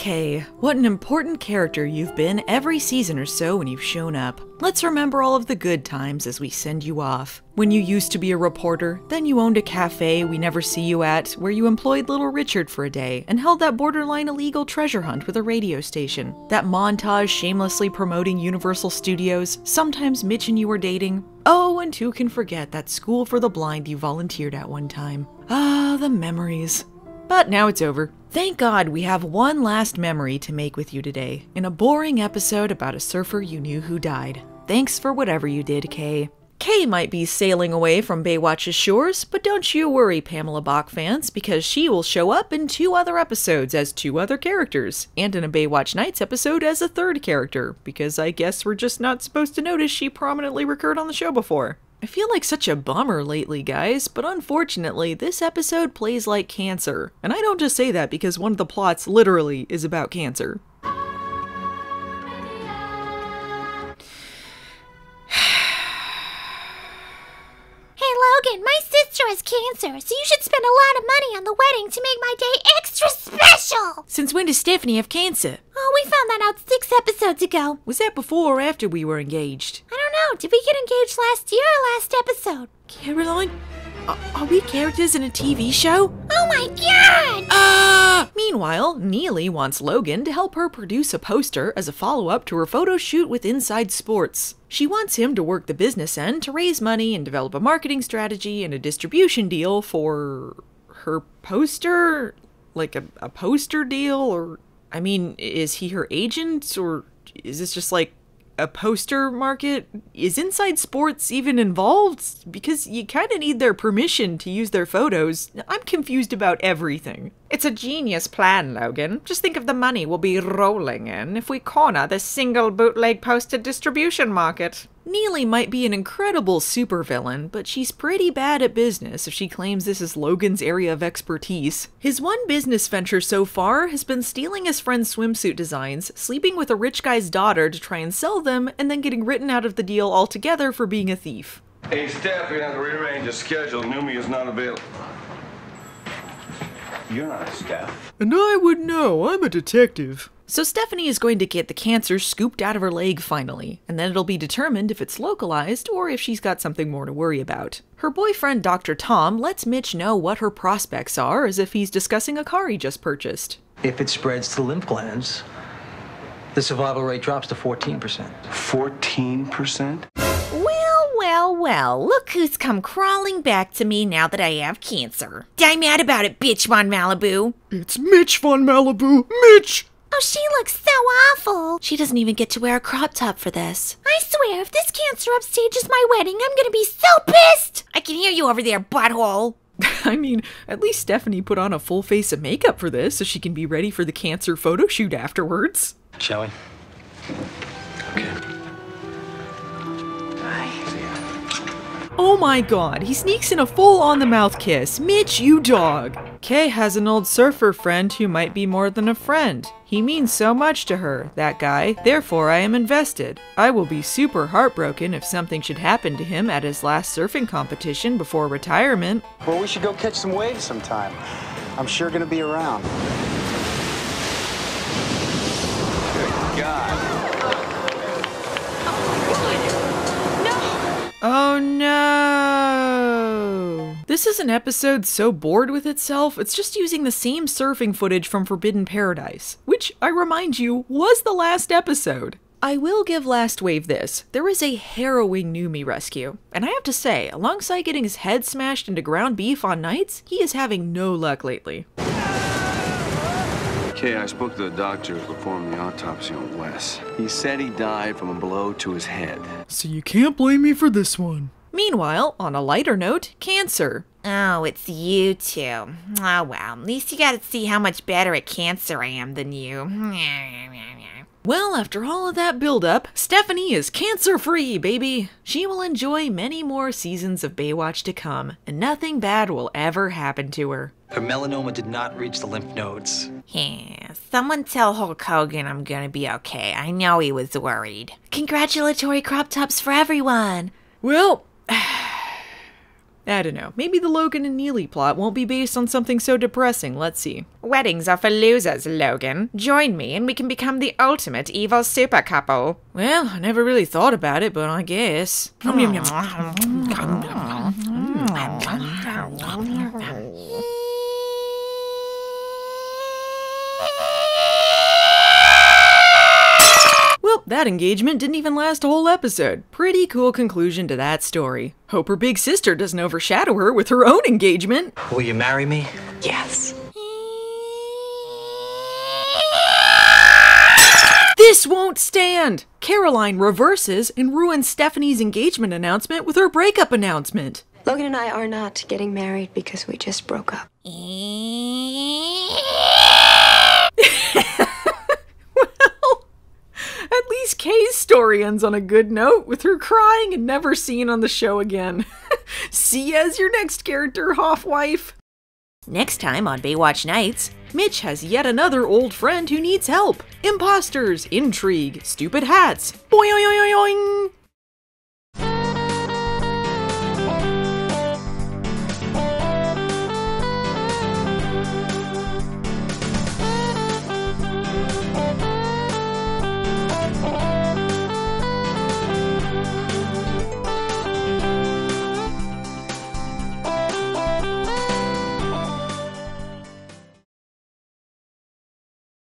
Kaye, what an important character you've been every season or so when you've shown up. Let's remember all of the good times as we send you off. When you used to be a reporter, then you owned a cafe we never see you at, where you employed little Richard for a day and held that borderline illegal treasure hunt with a radio station. That montage shamelessly promoting Universal Studios, sometimes Mitch and you were dating. Oh, and who can forget that school for the blind you volunteered at one time? Ah, the memories. But now it's over. Thank God we have one last memory to make with you today, in a boring episode about a surfer you knew who died. Thanks for whatever you did, Kaye. Kaye might be sailing away from Baywatch's shores, but don't you worry, Pamela Bach fans, because she will show up in two other episodes as two other characters, and in a Baywatch Nights episode as a third character, because I guess we're just not supposed to notice she prominently recurred on the show before. I feel like such a bummer lately, guys, but unfortunately, this episode plays like cancer. And I don't just say that because one of the plots literally is about cancer. Hey Logan, my sister has cancer, so you should spend a lot of money on the wedding to make my day extra special! Since when does Stephanie have cancer? Oh, we found that out six episodes ago. Was that before or after we were engaged? I know, did we get engaged last year or last episode? Caroline? Are, are we characters in a TV show? Oh my god! Ah! Meanwhile, Neely wants Logan to help her produce a poster as a follow up to her photo shoot with Inside Sports. She wants him to work the business end to raise money and develop a marketing strategy and a distribution deal for her poster? Like a, a poster deal? Or, I mean, is he her agent? Or is this just like a poster market? Is Inside Sports even involved? Because you kind of need their permission to use their photos. I'm confused about everything. It's a genius plan, Logan. Just think of the money we'll be rolling in if we corner the single bootleg poster distribution market. Neely might be an incredible supervillain, but she's pretty bad at business if she claims this is Logan's area of expertise. His one business venture so far has been stealing his friend's swimsuit designs, sleeping with a rich guy's daughter to try and sell them, and then getting written out of the deal altogether for being a thief. Hey, Steph, we're have to rearrange the schedule. Newmie is not available. You're not a Steph. And I would know, I'm a detective. So Stephanie is going to get the cancer scooped out of her leg finally, and then it'll be determined if it's localized or if she's got something more to worry about. Her boyfriend, Dr. Tom, lets Mitch know what her prospects are as if he's discussing a car he just purchased. If it spreads to lymph glands, the survival rate drops to 14%. 14%? Well, well, well, look who's come crawling back to me now that I have cancer. Die mad about it, bitch von Malibu. It's Mitch von Malibu! Mitch! Oh, she looks so awful. She doesn't even get to wear a crop top for this. I swear, if this cancer upstages my wedding, I'm gonna be so pissed. I can hear you over there, butthole. I mean, at least Stephanie put on a full face of makeup for this so she can be ready for the cancer photo shoot afterwards. Shall we? Oh my god, he sneaks in a full on the mouth kiss. Mitch, you dog! Kaye has an old surfer friend who might be more than a friend. He means so much to her, that guy, therefore I am invested. I will be super heartbroken if something should happen to him at his last surfing competition before retirement. Well, we should go catch some waves sometime. I'm sure gonna be around. No! This is an episode so bored with itself, it's just using the same surfing footage from Forbidden Paradise, which, I remind you, was the last episode. I will give Last Wave this. There is a harrowing Newmie rescue. And I have to say, alongside getting his head smashed into ground beef on nights, he is having no luck lately. Okay, I spoke to the doctor who performed the autopsy on Wes. He said he died from a blow to his head. So you can't blame me for this one. Meanwhile, on a lighter note, cancer. Oh, it's you two. Oh, well, at least you got to see how much better at cancer I am than you. Well, after all of that build-up, Stephanie is cancer-free, baby. She will enjoy many more seasons of Baywatch to come, and nothing bad will ever happen to her. Her melanoma did not reach the lymph nodes. Yeah, someone tell Hulk Hogan I'm gonna be okay. I know he was worried. Congratulatory crop tops for everyone. Well, I don't know. Maybe the Logan and Neely plot won't be based on something so depressing. Let's see. Weddings are for losers, Logan. Join me and we can become the ultimate evil super couple. Well, I never really thought about it, but I guess. Well, that engagement didn't even last a whole episode. Pretty cool conclusion to that story. Hope her big sister doesn't overshadow her with her own engagement. Will you marry me? Yes. This won't stand! Caroline reverses and ruins Stephanie's engagement announcement with her breakup announcement. Logan and I are not getting married because we just broke up. Eh. Well, at least Kaye's story ends on a good note with her crying and never seen on the show again. See you as your next character, Hoffwife. Next time on Baywatch Nights, Mitch has yet another old friend who needs help. Imposters, intrigue, stupid hats. Boing, oing, oing, oing.